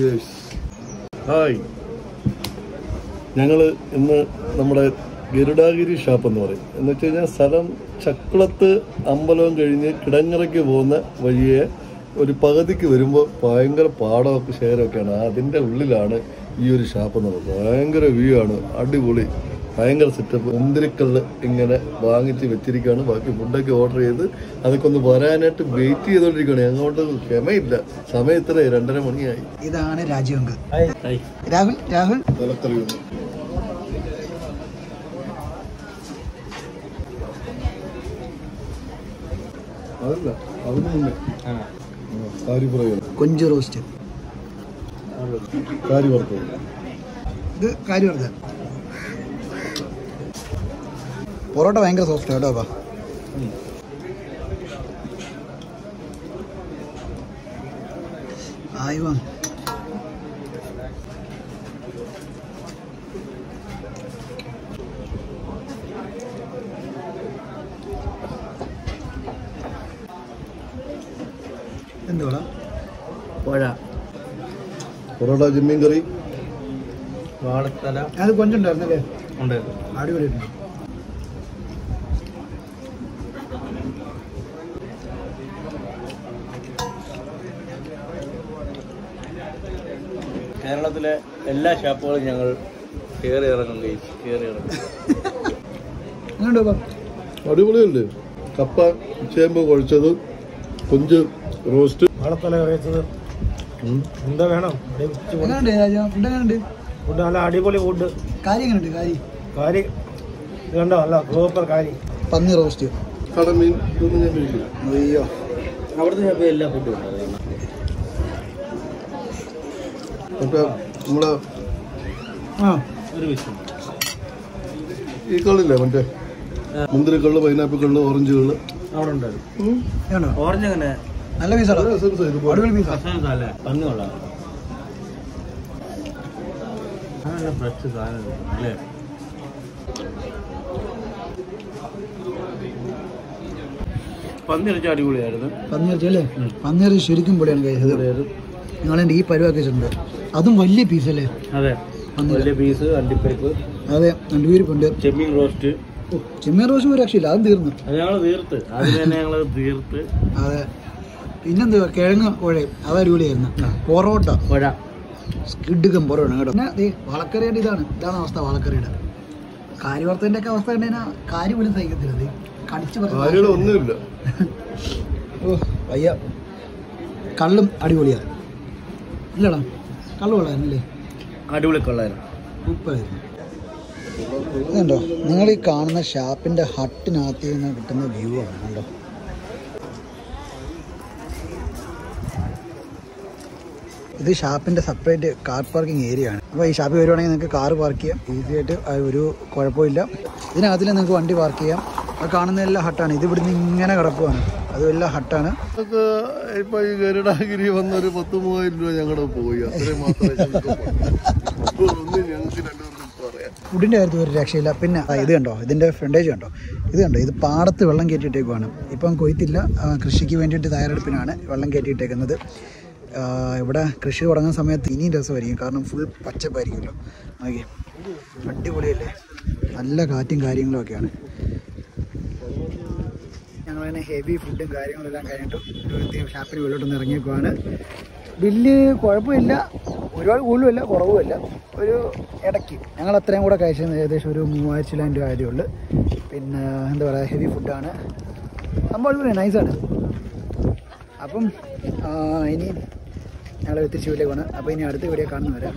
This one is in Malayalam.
യെസ് ഹായ് ഞങ്ങൾ ഇന്ന് നമ്മുടെ ഗരുഡാഗിരി ഷാപ്പ് എന്ന് പറയും. എന്ന് വെച്ച് കഴിഞ്ഞാൽ സ്ഥലം ചക്കുളത്ത് അമ്പലവും കഴിഞ്ഞ് കിടങ്ങറയ്ക്ക് പോകുന്ന വഴിയെ ഒരു പകുതിക്ക് വരുമ്പോൾ ഭയങ്കര പാടമൊക്കെ ശേഖരമൊക്കെയാണ്. അതിന്റെ ഉള്ളിലാണ് ഈ ഒരു ഷാപ്പ് എന്ന് പറയുന്നത് ഭയങ്കര വ്യൂ ആണ്. അടിപൊളി. ഭയങ്കര സെറ്റപ്പ് മുന്തിരിക്കല്ല് ഇങ്ങനെ വാങ്ങിച്ച് വെച്ചിരിക്കുകയാണ്. ബാക്കി ഫുഡൊക്കെ ഓർഡർ ചെയ്ത് അതൊക്കെ ഒന്ന് വരാനായിട്ട് വെയിറ്റ് ചെയ്തോണ്ടിരിക്കുകയാണ്. ഞങ്ങോട്ട് ക്ഷമയില്ല. സമയം ഇത്ര രണ്ടര മണിയായി. ഇതാണ് രാജീവ് രാഹുൽ രാഹുൽ. അതല്ല അതിന് മുന്നേ ആ, കൊഞ്ച് റോസ്റ്റ്. ഇത് കാരി പറഞ്ഞ പൊറോട്ട ഭയങ്കര സോഫ്റ്റ് കേട്ടോ അപ്പാ ആയിവാ. എന്തുവാ പുഴ. പൊറോട്ട ജിമ്മീൻ കറി. വാഴത്തല അത് കൊഞ്ചുണ്ടായിരുന്നല്ലേ? ഉണ്ടായിരുന്നു അടിപൊളിയായിരുന്നു കേരളത്തിലെ എല്ലാ ഷാപ്പുകളും ഞങ്ങൾ കയറി ഇറങ്ങും കയറി ഇറങ്ങും. അടിപൊളിയല്ലേ കപ്പ ചേമ്പ് കുഴച്ചത് കൊഞ്ച്. റോസ്റ്റ്. കഴിച്ചത് എന്താ വേണം? ഫുഡ് നല്ല അടിപൊളി ഫുഡ്. കാര്യം എങ്ങനെയുണ്ട്? കാരി? കാരി ഇത് കണ്ടോ? നല്ല സൂപ്പർ കാരി. പന്നി റോസ്റ്റ്. കടമീൻ അയ്യോ. അവിടുത്തെ ഞാൻ എല്ലാ ഫുഡും മറ്റേ നമ്മളെ ആ. ഒരു വിഷയം ഈ കള്ളില്ലേ മറ്റേ? മുന്തിരി കള്ള് പൈനാപ്പിൾ കള്ള് ഓറഞ്ച് കള്ള്. അവിടെ ഉണ്ടായിരുന്നു. ഓറഞ്ച് അങ്ങനെ നല്ല പീസാണോ. അടിപൊളി പീസാ അല്ലേ? അല്ലേ അടിപൊളിയായിരുന്നു. പന്നിയിറച്ചി അല്ലേ? പന്നിയിറച്ചി ശരിക്കും പൊളിയാണ് കഴിച്ചത് നിങ്ങളെന്റെ ഈ പരുവാക്കി അതും വലിയ പീസല്ലേ അതെ. പന്നി വലിയ പീസ് അണ്ടിപ്പരിപ്പ്. അതെ രണ്ടുപേരിപ്പുണ്ട് ചെമ്മീൻ റോസ്റ്റ് ചെമ്മീൻ റോസ്റ്റ് ഒരു രക്ഷയില്ല അതും തീർന്നു. അത് ഞങ്ങൾ തീർത്ത്. അതിന് തന്നെ ഞങ്ങൾ തീർത്ത്. അതെ. പിന്നെന്തുവാ കിഴങ്ങ് കുഴയും അത് അടിപൊളിയായിരുന്നു. പൊറോട്ട. പുഴ. സ്കിഡുകം പൊറോട്ട കേട്ടോ. പിന്നെ വളക്കറിയുടെ ഇതാണ്. ഇതാണ് അവസ്ഥ വാളക്കറിയുടെ. കാര്യവർത്തന്റെ ഒക്കെ അവസ്ഥ കണ്ടുകഴിഞ്ഞാൽ കാര്യം പോലും സഹിക്കത്തില്ല കടിച്ചു ഒന്നുമില്ല. ഓ വയ്യ. കള്ളും അടിപൊളിയാണ്. ഇല്ലടാ കള്ളു കൊള്ളായിരുന്നല്ലേ? അടിപൊളി കൊള്ളായിരുന്നു. ഉപ്പായിരുന്നു. ഇതുണ്ടോ? നിങ്ങൾ ഈ കാണുന്ന ഷാപ്പിന്റെ ഹട്ടിനകത്ത് നിന്ന് കിട്ടുന്ന വ്യൂ ആണ് കണ്ടോ? ഇത് ഷാപ്പിന്റെ സെപ്പറേറ്റ് കാർ പാർക്കിംഗ് ഏരിയ ആണ്. അപ്പോൾ ഈ ഷാപ്പിൽ വരുവാണെങ്കിൽ നിങ്ങൾക്ക് കാർ പാർക്ക് ചെയ്യാം. ഈസി ആയിട്ട് ഒരു കുഴപ്പമില്ല. ഇതിനകത്തിൽ നിങ്ങൾക്ക് വണ്ടി പാർക്ക് ചെയ്യാം. അത് കാണുന്ന എല്ലാ ഹട്ടാണ് ഇത് ഇവിടുന്ന് ഇങ്ങനെ കിടക്കുവാണ്. അത് എല്ലാം ഹട്ടാണ് നമുക്ക് ഇപ്പൊ ഈ ഗരുഡാഗിരി വന്ന ഒരു പത്ത് മൂവായിരം രൂപ ഞങ്ങളുടെ പോയി. അത്രയും ഫുഡിന്റെ കാര്യത്തിൽ ഒരു രക്ഷയില്ല. പിന്നെ ഇത് കണ്ടോ? ഇതിന്റെ ഫ്രണ്ടേജ് കണ്ടോ? ഇത് കണ്ടോ? ഇത് പാടത്ത് വെള്ളം കയറ്റിയിട്ടേക്കുവാണ്. ഇപ്പം കൊയ്ത്തില്ല. കൃഷിക്ക് വേണ്ടിയിട്ട് തയ്യാറെടുപ്പിനാണ് വെള്ളം കയറ്റിയിട്ടേക്കുന്നത്. ഇവിടെ കൃഷി തുടങ്ങുന്ന സമയത്ത് ഇനിയും രസമായിരിക്കും. കാരണം ഫുൾ പച്ചപ്പായിരിക്കുമല്ലോ. നോക്കി അടിപൊളിയല്ലേ? നല്ല കാറ്റും കാര്യങ്ങളും ഒക്കെയാണ്. ഞങ്ങൾ തന്നെ ഹെവി ഫുഡും കാര്യങ്ങളെല്ലാം കഴിഞ്ഞിട്ട് ഒരു ഷാപ്പിൽ വെള്ളോട്ടൊന്ന് ഇറങ്ങിയിരിക്കുവാണ് ബില്ല് കുഴപ്പമില്ല. ഒരുപാട് കൂടുതലുമില്ല കുറവുമില്ല. ഒരു ഇടയ്ക്ക്. ഞങ്ങൾ അത്രയും കൂടെ കഴിച്ചത് ഏകദേശം ഒരു മൂവായിരത്തി ചില്ലായിരം രൂപ പിന്നെ എന്താ പറയുക ഹെവി ഫുഡാണ് അടിപൊളിയാണ് നൈസാണ് അപ്പം ഇനി ഞങ്ങൾ വീട്ടിലേക്ക് പോകണം അപ്പോൾ ഇനി അടുത്ത വീഡിയോ കാണുന്നവരെ